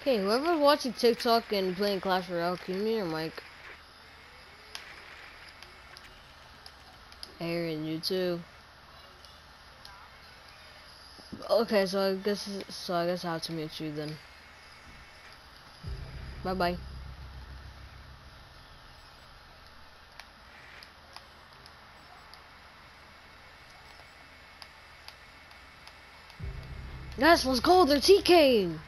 Okay, whoever's watching TikTok and playing Clash Royale, can you mic? Aaron, you too. Okay, so I guess so. I guess I have to mute you then. Bye bye. Yes, let's go. They're TKing.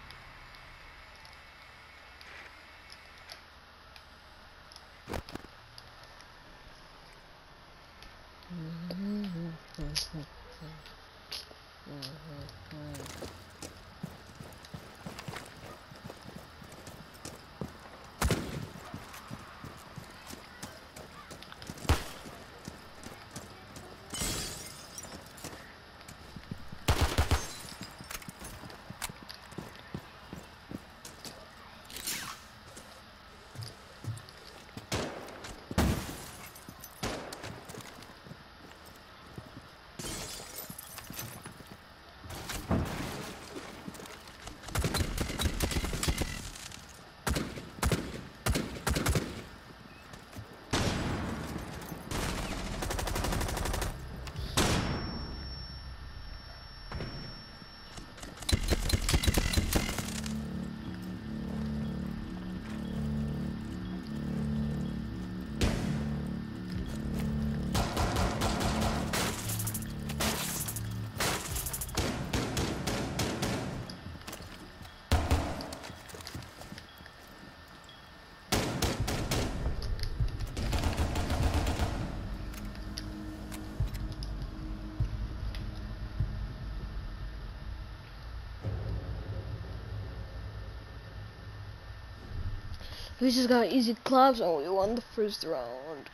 We just got easy claps and oh, we won the first round.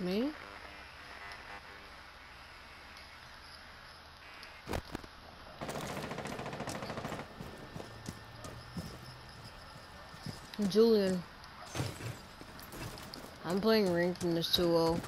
Me? Julian. I'm playing ranked in this 2-0.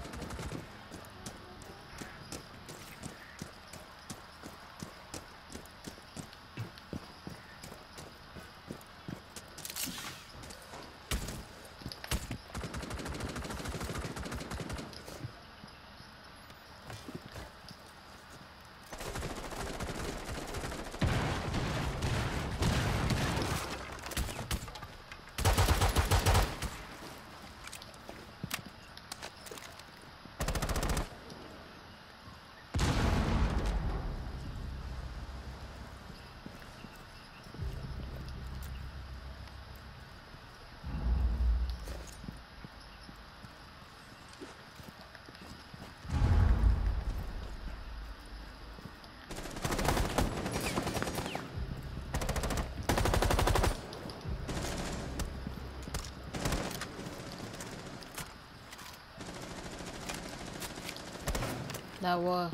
That was.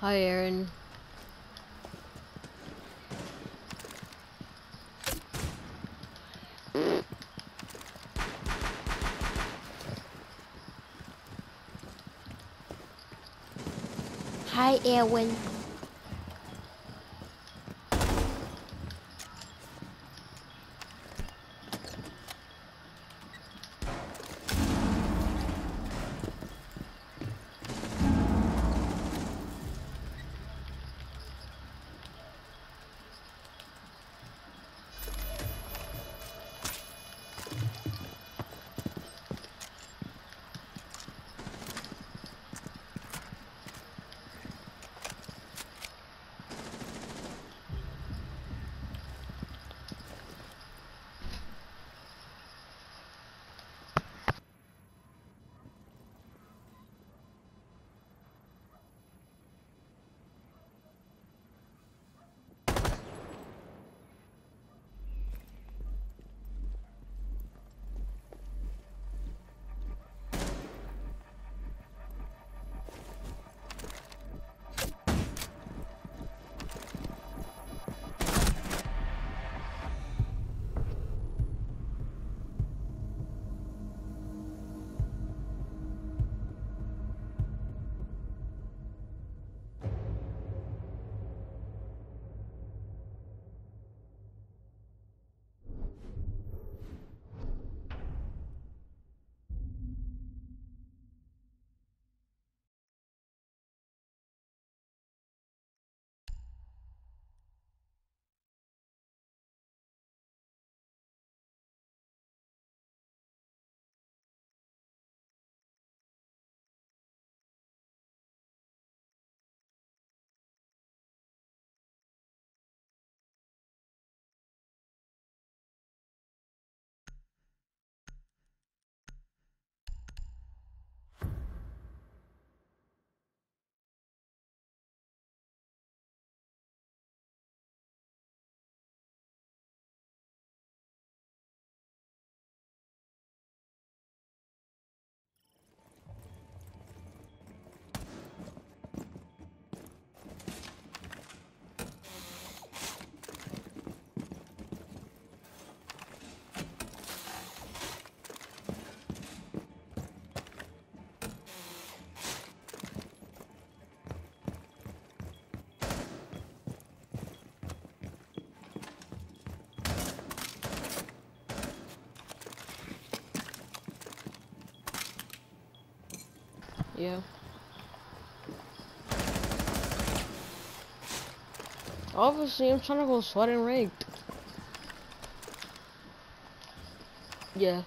Hi, Aaron. Hi, Erwin. Obviously, I'm trying to go sweat and ranked. Yeah.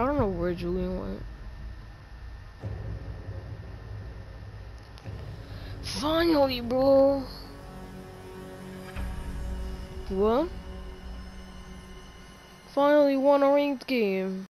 I don't know where Julian went. Finally, bro. What? Finally won a ranked game.